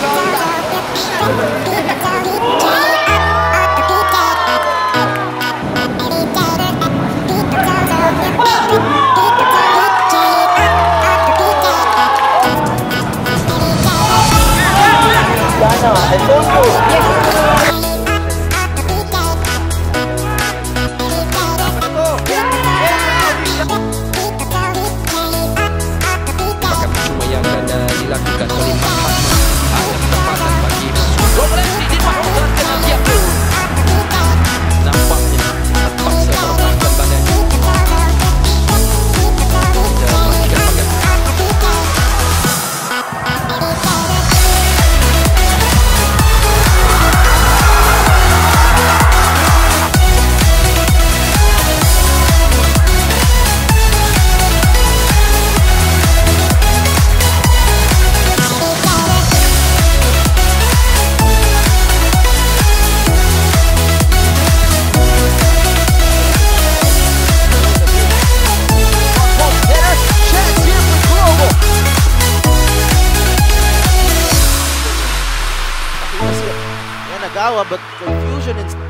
cuma But confusion in